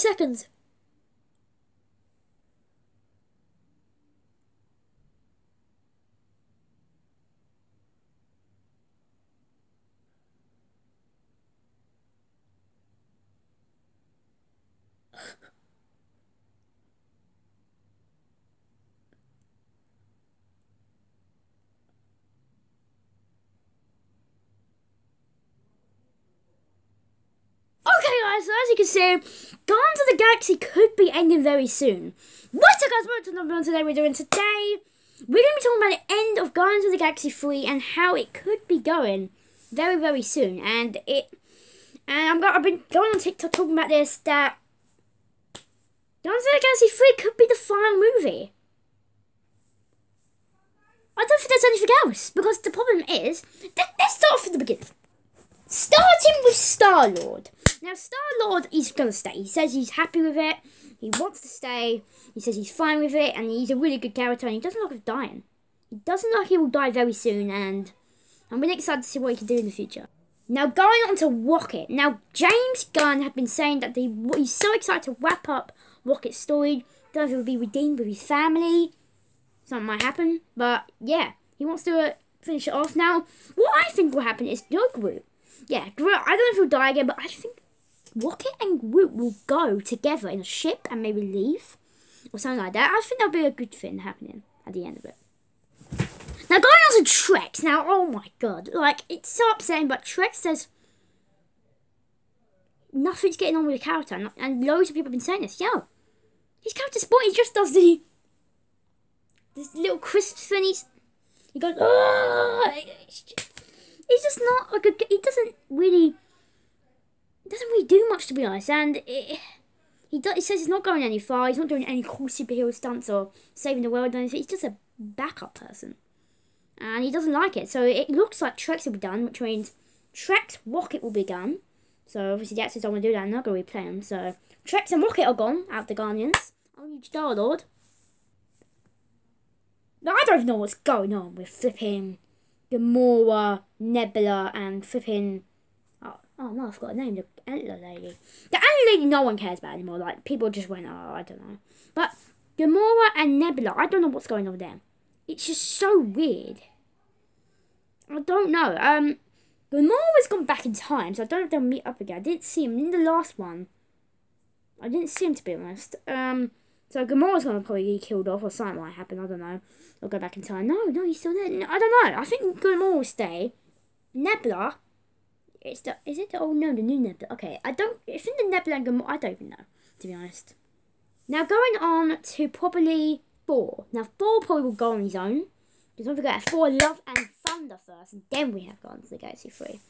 seconds. Okay, guys, so as you can see, Guardians of the Galaxy could be ending very soon. What's up, guys? Welcome to another one today. We're doing today. We're going to be talking about the end of Guardians of the Galaxy 3 and how it could be going very, very soon. And it, and I'm got, I've been going on TikTok talking about this that Guardians of the Galaxy 3 could be the final movie. I don't think there's anything else because the problem is, let's start from the beginning. Starting with Star Lord. Now, Star Lord is going to stay. He says he's happy with it. He wants to stay. He says he's fine with it, and he's a really good character. And he doesn't look like dying. He doesn't look like he will die very soon, and I'm really excited to see what he can do in the future. Now, going on to Rocket. Now, James Gunn have been saying that he's so excited to wrap up Rocket's story. Don't know if he will be redeemed with his family. Something might happen, but yeah, he wants to uh, finish it off. Now, what I think will happen is no Groot. Yeah, Groot, I don't know if he'll die again, but I think Rocket and Groot will go together in a ship and maybe leave or something like that. I think that'll be a good thing happening at the end of it. Now going on to Drax. Now, oh my god, like it's so upsetting, but Drax says nothing's getting on with the character, and, and loads of people have been saying this. Yo, his character's sport. He just does the this little crisp thing. He's he goes. Ah! Oh! He's just not like a. He doesn't really doesn't really do much to be honest, and it, he he says he's not going any far. He's not doing any cool superhero stunts or saving the world or anything. He's just a backup person, and he doesn't like it. So it looks like Drax will be done, which means Drax Rocket will be done. So obviously the actors don't want to do that. I'm not going to replay them. So Drax and Rocket are gone out of the Guardians. Oh, Only Star Lord. Now I don't know what's going on with flipping Gamora, Nebula, and flipping Oh no, I forgot her name. The antler lady. The antler lady, no one cares about anymore. Like people just went, oh, I don't know. But Gamora and Nebula, I don't know what's going on with them. It's just so weird. I don't know. Um, Gamora's gone back in time, so I don't know if they'll meet up again. I didn't see him in the last one. I didn't see him to be honest. Um, so Gamora's gonna probably get killed off, or something might happen. I don't know. I'll go back in time. No, no, he's still there. No, I don't know. I think Gamora will stay. Nebula it's the is it the oh no the new nebula? Okay, I don't. It's in the nebula and I don't even know to be honest. Now going on to probably Thor. Now Thor probably will go on his own. Because don't forget Thor Love and Thunder first, and then we have Guardians of the Galaxy three.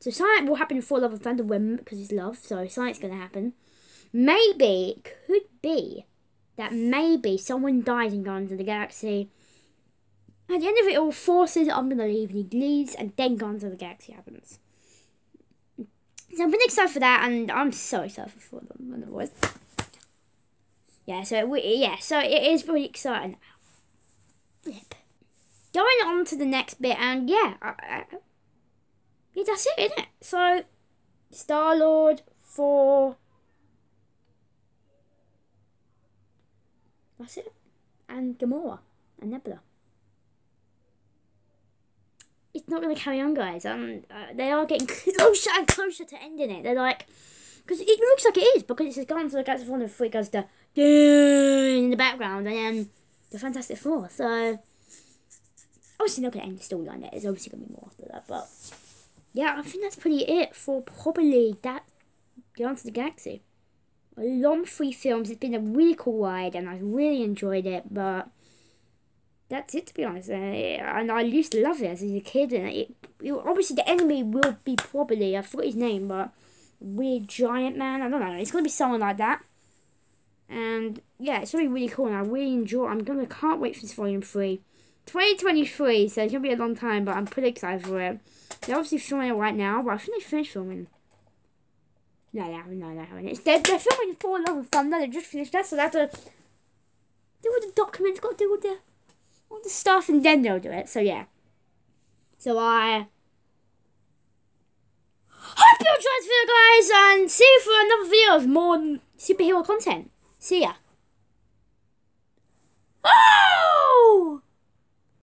So something will happen in Thor Love and Thunder when because it's love. So something's gonna happen. Maybe it could be that maybe someone dies in Guardians of the Galaxy. At the end of it all, Thor says, I'm gonna leave, and he leaves, and then Guardians of the Galaxy happens. So I'm really excited for that, and I'm so excited for them. Words, yeah. So we, yeah, so it is pretty exciting. Flip. Going on to the next bit, and yeah, uh, yeah, that's it, isn't it? So, Star Lord for. That's it, and Gamora and Nebula it's not going to carry on, guys. Um, uh, they are getting closer and closer to ending it. They're like, because it looks like it is, because it's gone to the Galaxy Four, and Three goes to in the background, and then the Fantastic Four. So obviously not going to end the storyline. There. There's obviously going to be more after that, but yeah, I think that's pretty it for probably that Guardians of the Galaxy. A long three films. It's been a really cool ride, and I've really enjoyed it, but that's it to be honest. And I used to love it as a kid. And it, it, obviously the enemy will be probably I forgot his name, but weird giant man. I don't know. It's gonna be someone like that. And yeah, it's gonna be really cool, and I really enjoy. I'm gonna can't wait for this volume three. 2023, so it's gonna be a long time, but I'm pretty excited for it. They're obviously filming it right now, but I think they finished filming. No, they haven't. No, they haven't. It's, they're, they're filming Thor Love and Thunder. They just finished that, so have to do all the documents. Got to do all the all the stuff and then they'll do it. So yeah. So I hope you enjoyed this video, guys, and see you for another video of more superhero content. See ya. Oh!